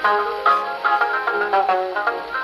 Thank you.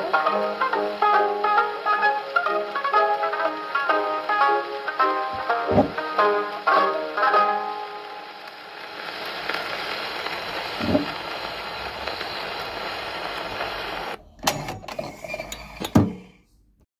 you